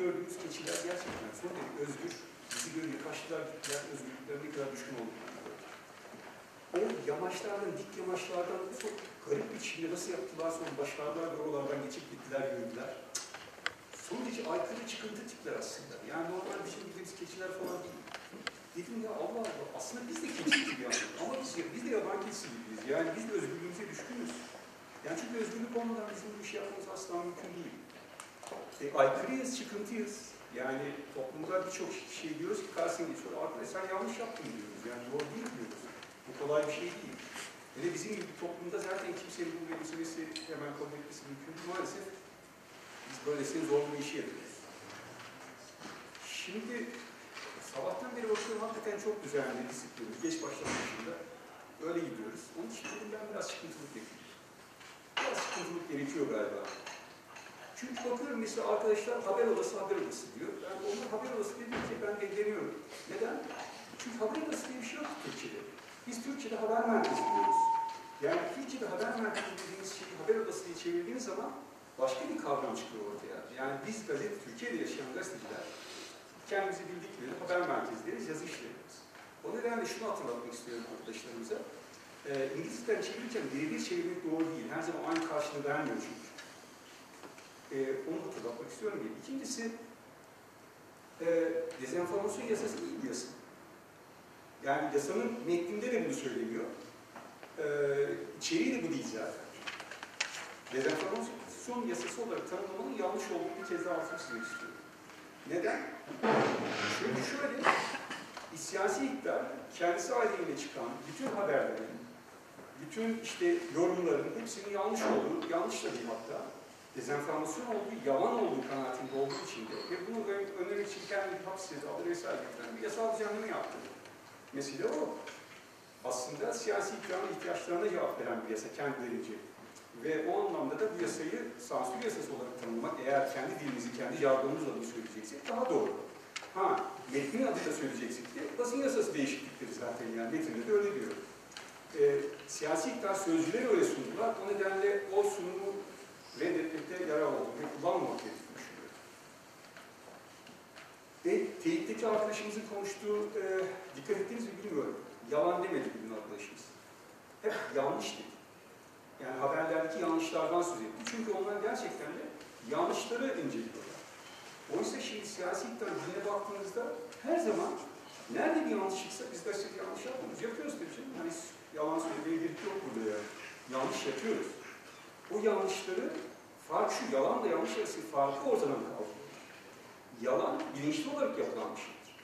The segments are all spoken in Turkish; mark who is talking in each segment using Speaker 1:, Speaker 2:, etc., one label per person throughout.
Speaker 1: gördüğümüz keçiler gerçekten son derece özgür. Bizi görünce kaçtılar gittiler, özgürlüklerine ne kadar düşkün olduklarını gördük. O yamaçlardan, dik yamaçlardan çok garip bir biçimde nasıl yaptılar sonra başlarlar ve oralardan geçip gittiler, yürüdüler. Son derece aykırı çıkıntı tipler aslında. Yani normal bizim bildiğimiz keçiler falan değil. Dedim ya Allah Allah aslında biz de keçi gibi yani. Ama biz, biz de yaban keçisi gibiyiz. Yani biz de özgürlüğümüze düşkünüz. Yani çünkü özgürlük olmadan bizim bu işi yapmamız asla mümkün değil. E, aykırıyız, çıkıntıyız. Yani toplumda birçok şey diyoruz ki karşısına geçiyor. Arkadaş sen yanlış yaptın diyoruz. Yani doğru değil diyoruz. Bu kolay bir şey değil. Ve de bizim gibi toplumda zaten kimsenin bu benimsemesi hemen kabul etmesi mümkün değil. Maalesef biz böylesine zor bir işi yapıyoruz. Şimdi sabahtan beri bakıyorum hakikaten çok düzenli, disiplinli. Geç başlamışında öyle gidiyoruz. Onun için ben biraz çıkıntılık yapayım. Biraz çıkıntılık gerekiyor galiba. Çünkü bakıyorum mesela arkadaşlar haber odası haber odası diyor. Ben onlar haber odası dedikçe ben eğleniyorum. Neden? Çünkü haber odası diye bir şey yok Türkçe'de. Biz Türkçe'de haber merkezi diyoruz. Yani Türkçe'de haber merkezi dediğimiz şeyi haber odası diye çevirdiğiniz zaman başka bir kavram çıkıyor ortaya. Yani biz gazete, Türkiye'de yaşayan gazeteciler kendimizi bildikleri haber merkezi deriz, yazı işlerimiz. O nedenle şunu hatırlatmak istiyorum arkadaşlarımıza. Ee, İngilizceden çevirirken birebir çevirmek doğru değil. Her zaman aynı karşılığı vermiyor çünkü. Ee, onu hatırlatmak istiyorum bir. İkincisi, e, dezenformasyon yasası iyi bir yasa. Yani yasanın metninde de bunu söyleniyor. Ee, içeriği de bu değil zaten. Dezenformasyon yasası olarak tanımlamanın yanlış olduğunu bir kez daha altını çizmek istiyorum. Neden? Çünkü şöyle, siyasi iktidar kendisi aleyhine çıkan bütün haberlerin, bütün işte yorumların hepsinin yanlış olduğu, yanlış da değil hatta, dezenformasyon olduğu, yalan olduğu kanaatinde olduğu için de ve bunu ön- önlemek için kendi hapis cezaları vesaire getiren bir yasal düzenleme yaptı. Mesele o. Aslında siyasi iktidarın ihtiyaçlarına cevap veren bir yasa kendilerince. Ve o anlamda da bu yasayı sansür yasası olarak tanımlamak, eğer kendi dilimizi, kendi jargonumuzla da söyleyeceksek daha doğru. Ha, metnin adıyla söyleyeceksek de basın yasası değişiklikleri zaten yani metinde de öyle diyor. Ee, siyasi iktidar sözcüleri öyle sundular. O nedenle o sunumu reddetmekte yarar oldu ve kullanmamak gerektiğini düşünüyorum. Ve teyitteki arkadaşımızın konuştuğu, e, dikkat ettiniz mi bilmiyorum. Yalan demedi bugün arkadaşımız. Hep yanlış dedi. Yani haberlerdeki yanlışlardan söz etti. Çünkü onlar gerçekten de yanlışları inceliyorlar. Oysa şimdi siyasi iktidar diline baktığınızda her zaman nerede bir yanlış çıksa biz gazetede yanlış yapmıyoruz. Yapıyoruz tabii canım. Yani yalan söylemeye gerek yok burada yani. Yanlış yapıyoruz. O yanlışları fark şu, yalanla yanlış arasındaki farkı ortadan kaldırıyor. Yalan bilinçli olarak yapılan bir şeydir.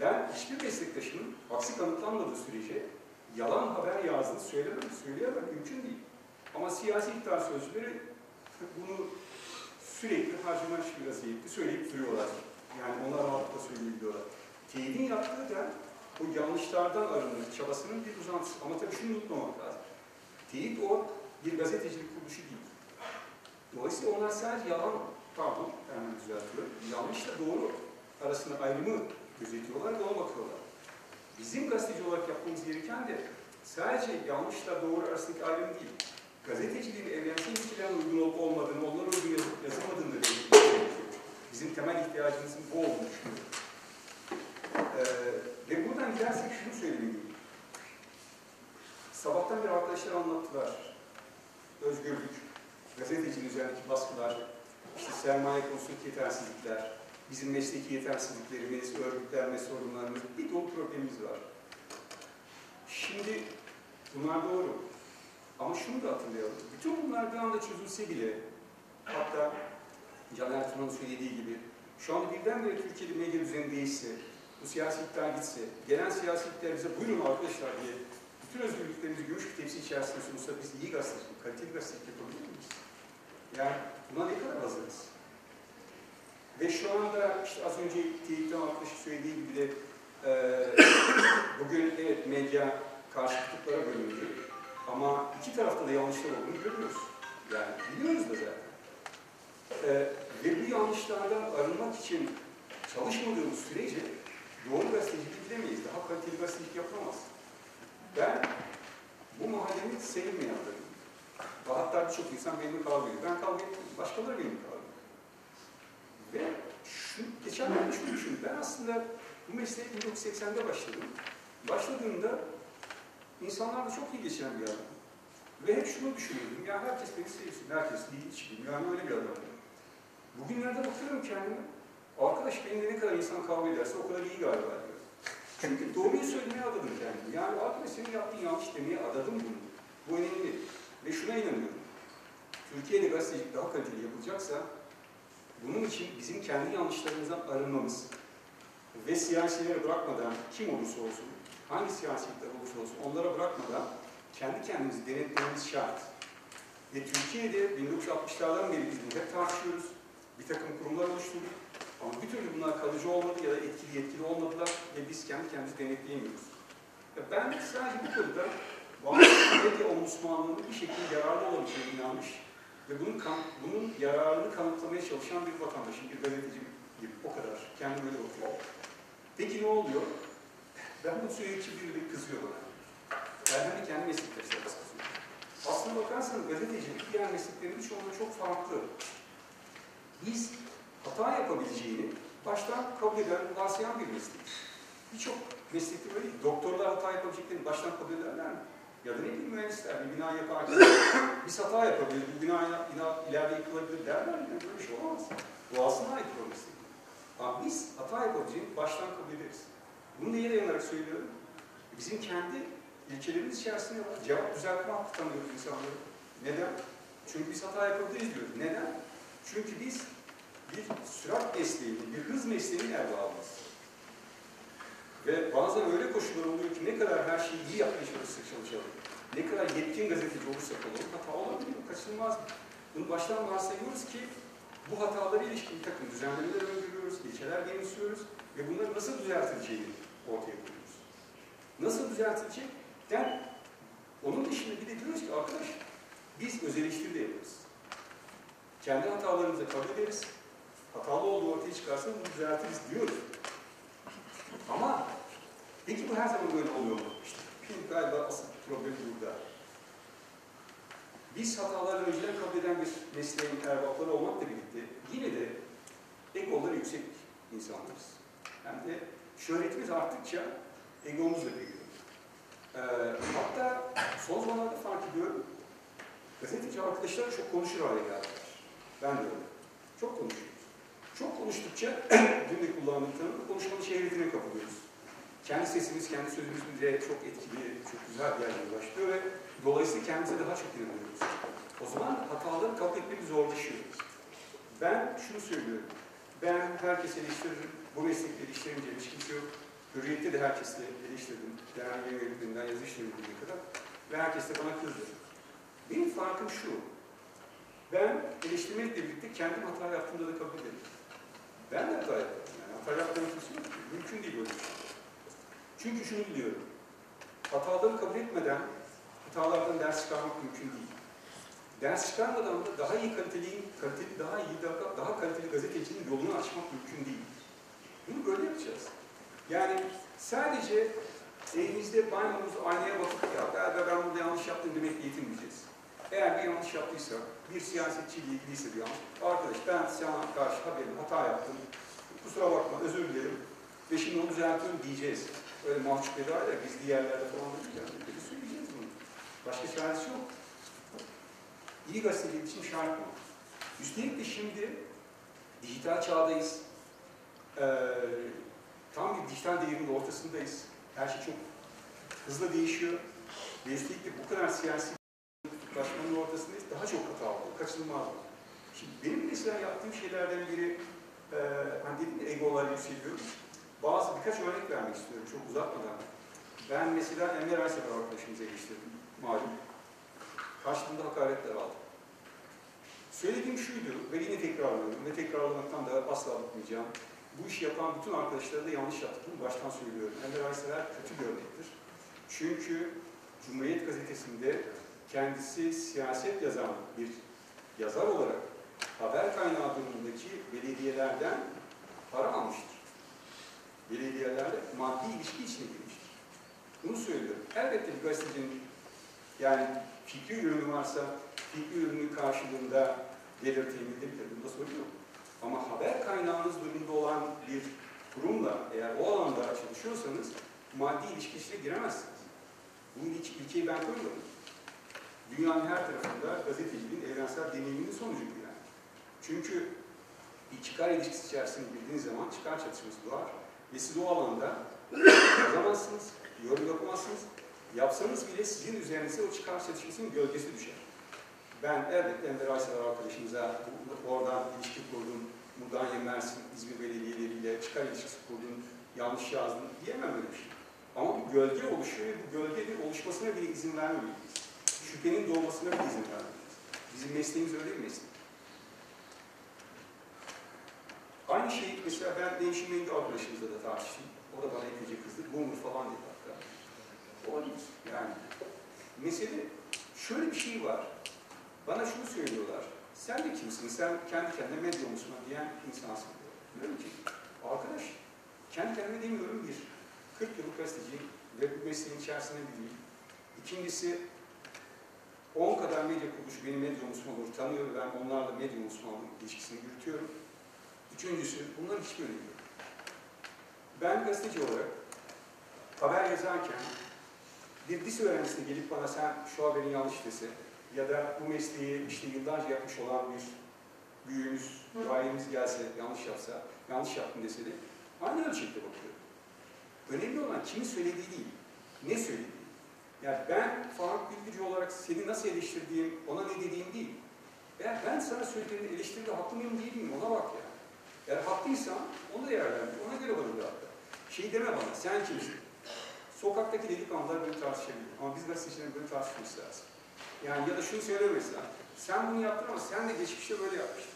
Speaker 1: Ben hiçbir meslektaşımın aksi kanıtlanmadığı sürece yalan haber yazdığını söylemem, söyleyemem, mümkün değil. Ama siyasi iktidar sözcüleri bunu sürekli harcamaş bir vaziyette söyleyip duruyorlar. Yani onlar rahatlıkla söyleyebiliyorlar. Teyidin yaptığı da o yanlışlardan arınma çabasının bir uzantısı. Ama tabii şunu unutmamak lazım. Teyit o bir gazetecilik kuruluşu değil. Dolayısıyla onlar sadece yalan, pardon hemen düzeltiyorum, yanlışla doğru arasında ayrımı gözetiyorlar ve ona bakıyorlar. Bizim gazeteci olarak yapmamız gereken de sadece yanlışla doğru arasındaki ayrım değil. Gazeteciliğin evrensel ilkelerine uygun olup olmadığını, onlara uygun yazıp yazılmadığını belirtmek Bizim temel ihtiyacımızın bu olduğunu düşünüyorum. Ee, ve buradan gidersek şunu söylemeliyim. Sabahtan beri arkadaşlar anlattılar. Özgürlük, gazetecinin üzerindeki baskılar, işte sermaye konusundaki yetersizlikler, bizim mesleki yetersizliklerimiz, örgütlenme sorunlarımız, bir dolu problemimiz var. Şimdi bunlar doğru. Ama şunu da hatırlayalım. Bütün bunlar bir anda çözülse bile, hatta Caner Tuna'nın söylediği gibi, şu anda birdenbire Türkiye'de medya düzeni değişse, bu siyasi iktidar gitse, gelen siyasi iktidar bize buyurun arkadaşlar diye bütün özgürlüklerimizi gümüş bir tepsi içerisinde sunsa biz iyi gazetecilik, kaliteli gazetecilik yapabilir miyiz? Yani buna ne kadar hazırız? Ve şu anda işte az önce teyitten arkadaşı söylediği gibi de e, bugün evet medya karşıtlıklara bölündü. Ama iki tarafta da yanlışlar olduğunu görüyoruz. Yani biliyoruz da zaten. Ee, ve bu yanlışlardan arınmak için çalışmadığımız sürece doğru gazetecilik bilemeyiz. Daha kaliteli gazetecilik yapamaz. Ben bu adamıyım. Ve Hatta birçok insan kavga ediyor. Ben kavga etmiyorum. Başkaları kavga ediyor. Ve şu, geçenlerde şunu düşündüm. Ben aslında bu mesleğe 1980'de başladım. Başladığımda insanlarla çok iyi geçinen bir adam. Ve hep şunu düşünüyordum. Ya herkes beni sevsin, herkes iyi içeyim. Yani öyle bir adamım. Bugünlerde bakıyorum kendime. Arkadaş benimle ne kadar insan kavga ederse o kadar iyi galiba diyor. Çünkü doğruyu söylemeye adadım kendimi. Yani arkadaş senin yaptığın yanlış demeye adadım bunu. Bu önemli. Ve şuna inanıyorum. Türkiye'de gazetecilik daha kaliteli yapılacaksa bunun için bizim kendi yanlışlarımızdan arınmamız ve siyasilere bırakmadan kim olursa olsun, hangi siyasetler olursa olsun onlara bırakmadan kendi kendimizi denetlememiz şart. Ve Türkiye'de 1960'lardan beri biz bunu hep tartışıyoruz. Bir takım kurumlar oluşturduk. Ama bir türlü bunlar kalıcı olmadı ya da etkili yetkili olmadılar ve biz kendi kendimizi denetleyemiyoruz. Ya ben sadece bu konuda medya ombudsmanlığının bir şekilde yararlı olabileceğine inanmış ve bunun, kan, bunun yararını kanıtlamaya çalışan bir vatandaşım, bir gazeteci gibi. O kadar. Kendim öyle bakıyorum. Peki ne oluyor? Ben bu süreççi birileri kızıyor bana. Ben de kendi meslektaşlarımız kızıyor. Aslına bakarsanız gazetecilik diğer mesleklerin çoğundan çok farklı. Biz hata yapabileceğini baştan kabul eden, varsayan bir meslek. Birçok meslekte böyle. Doktorlar hata yapabileceklerini baştan kabul ederler mi? Ya da ne bileyim mühendisler bir bina yaparken biz hata yapabiliriz, bu bina, ileride yıkılabilir derler mi? Böyle bir şey olamaz. Doğasına ait bir meslek. Ama biz hata yapabileceğini baştan kabul ederiz. Bunu neye dayanarak söylüyorum? Bizim kendi ilkelerimiz içerisinde var. Cevap düzeltme hakkı tanıyoruz insanları. Neden? Çünkü biz hata yapabiliriz diyoruz. Neden? Çünkü biz bir sürat mesleğinin, bir hız mesleğinin erbağımız. Ve bazen öyle koşullar oluyor ki ne kadar her şeyi iyi yapmaya çalışırsak çalışalım, ne kadar yetkin gazeteci olursak olalım, hata olabilir, kaçınılmaz mı? Bunu baştan varsayıyoruz ki bu hatalara ilişkin bir takım düzenlemeler öngörüyoruz, ilkeler benimsiyoruz ve bunları nasıl düzeltileceğini ortaya koyuyoruz. Nasıl düzeltilecek? Yani onun dışında bir de diyoruz ki arkadaş biz öz eleştiri de yaparız. Kendi hatalarımızı kabul ederiz. Hatalı olduğu ortaya çıkarsa bunu düzeltiriz diyoruz. Peki bu her zaman böyle oluyor mu? İşte galiba asıl problem burada. Biz hataları önceden kabul eden bir mesleğin erbapları olmakla birlikte yine de egoları yüksek insanlarız. Hem de şöhretimiz arttıkça egomuz da büyüyor. Ee, hatta son zamanlarda fark ediyorum, gazeteci arkadaşlar çok konuşur hale geldiler. Ben de öyle. Çok konuşuyoruz. Çok konuştukça, dün de kullandığım tanımda konuşmanın şehvetine kapılıyoruz. Kendi sesimiz, kendi sözümüz bize çok etkili, çok güzel bir yerden başlıyor ve dolayısıyla kendimize daha çok inanıyoruz. O zaman hataları kabul etmemiz zorlaşıyor. Ben şunu söylüyorum. Ben herkese eleştiririm. Bu meslekte eleştirince hiç yok. Hürriyette de herkesle eleştirdim. Genel yayın yönetmeninden yazı işlemediğine kadar. Ve herkes de bana kızdı. Benim farkım şu. Ben eleştirmekle birlikte kendim hata yaptığımda da kabul ederim. Ben de hata yaptım. Yani hata yaptığım kimse. Mümkün değil böyle bir şey. Çünkü şunu biliyorum. Hataları kabul etmeden hatalardan ders çıkarmak mümkün değil. Ders çıkarmadan da daha iyi kaliteli, kaliteli daha iyi, daha, daha kaliteli gazetecinin yolunu açmak mümkün değil. Bunu böyle yapacağız. Yani sadece elimizde banyomuzu aynaya bakıp ya galiba ben burada yanlış yaptım demek yetinmeyeceğiz. Eğer bir yanlış yaptıysa, bir siyasetçiyle ilgiliyse bir yanlış, arkadaş ben sana karşı haberim, hata yaptım, kusura bakma, özür dilerim ve şimdi onu düzeltiyorum diyeceğiz. Öyle mahcup edayla biz diğerlerde falan değil yani. Böyle söyleyeceğiz bunu. Başka çaresi yok. İyi gazetecilik için şart bu. Üstelik de şimdi dijital çağdayız. Ee, tam bir dijital devrimin ortasındayız. Her şey çok hızlı değişiyor. Ve üstelik de bu kadar siyasi kutuplaşmanın ortasındayız. Daha çok hata oluyor. Kaçınılmaz bu. Şimdi benim mesela yaptığım şeylerden biri, e, hani dedim ya egolar yükseliyor. Bazı birkaç örnek vermek istiyorum çok uzatmadan. Ben mesela Enver Aysever arkadaşımıza eleştirdim. Malum. Karşılığında hakaretler aldım. Söylediğim şuydu ve yine tekrarlıyorum ve tekrarlamaktan da asla bıkmayacağım. Bu işi yapan bütün arkadaşlara da yanlış yaptığımı baştan söylüyorum. Enver Aysever kötü bir örnektir. Çünkü Cumhuriyet Gazetesi'nde kendisi siyaset yazan bir yazar olarak haber kaynağı durumundaki belediyelerden para almıştır. Belediyelerle maddi ilişki içine girmiştir. Bunu söylüyorum. Elbette bir gazetecinin yani fikri ürünü varsa fikri ürünün karşılığında gelir temin edebilir. Bunda sorun yok. Ama haber kaynağı yapacağınız durumda olan bir kurumla eğer o alanda çalışıyorsanız maddi ilişkisine giremezsiniz. Bu ilk, ilkeyi ben koymadım. Dünyanın her tarafında gazeteciliğin evrensel deneyiminin sonucu bu yani. Çünkü bir çıkar ilişkisi içerisinde girdiğiniz zaman çıkar çatışması doğar ve siz o alanda yazamazsınız, yorum yapamazsınız. Yapsanız bile sizin üzerinize o çıkar çatışmasının gölgesi düşer. Ben elbette Enver Aysal arkadaşımıza oradan ilişki kurdum, Mudanya Mersin, İzmir belediyeleriyle çıkar ilişkisi kurdum, yanlış yazdım diyemem öyle bir şey. Ama bir gölge oluşuyor ve bu gölgenin oluşmasına bile izin vermemeliyiz. Şüphenin doğmasına bile izin vermemeliyiz. Bizim mesleğimiz öyle bir meslek. Aynı mesela ben Değişim Mengi arkadaşımızla da tartıştım. O da bana epeyce kızdı. Boomer falan dedi hatta. Olabilir. Yani mesele şöyle bir şey var. Bana şunu söylüyorlar. Sen de kimsin? Sen kendi kendine medya musun diyen insansın diyor. Diyorum ki arkadaş kendi kendime demiyorum bir. 40 yıllık gazeteciyim ve bu mesleğin içerisinde biriyim. İkincisi 10 kadar medya kuruluşu benim medya uzmanları tanıyor ve ben onlarla medya uzmanlığı ilişkisini yürütüyorum. Üçüncüsü, bunların hiçbir önemi yok. Ben gazeteci olarak haber yazarken bir lise öğrencisine gelip bana sen şu haberin yanlış dese ya da bu mesleği işte yıllarca yapmış olan bir büyüğümüz, duayemiz gelse, yanlış yapsa, yanlış yaptın dese de aynı ölçekte bakıyorum. Önemli olan kimin söylediği değil, ne söylediği. Yani ben Faruk Bilgici olarak seni nasıl eleştirdiğim, ona ne dediğim değil. Eğer ben sana söylediğini eleştiride haklı mıyım değil miyim ona bak yani. Eğer haklıysan onu da değerlendir, ona göre varır hatta. Şey deme bana, sen kimsin? Sokaktaki delikanlılar böyle tartışabilir ama biz gazetecilerin böyle tartışmamız lazım. Yani ya da şunu söylemesi lazım. Sen bunu yaptın ama sen de geçmişte böyle yapmıştın.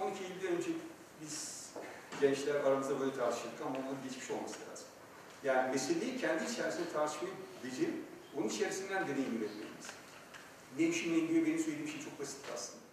Speaker 1: 12 Eylül'den önce biz gençler aramızda böyle tartışırdık ama onların geçmiş olması lazım. Yani meseleyi kendi içerisinde tartışmayı becerip onun içerisinden deneyim üretmeliyiz. Nevşin Mengü'ye benim söylediğim şey çok basit aslında.